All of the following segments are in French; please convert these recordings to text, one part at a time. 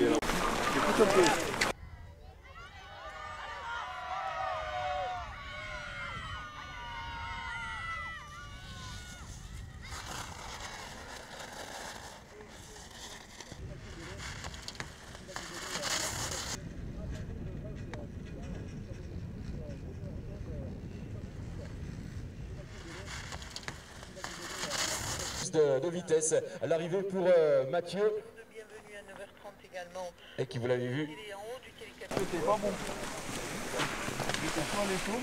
là. Ouais. De, de vitesse. L'arrivée pour euh, Mathieu, Bienvenue à 9h30 également. et qui vous l'avez vu. C'était pas bon. Il était sur les sauts.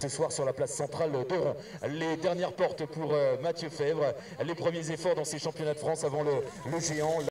Ce soir sur la place centrale d'Oron. Les dernières portes pour euh, Mathieu Fèvre, les premiers efforts dans ces championnats de France avant le, le géant.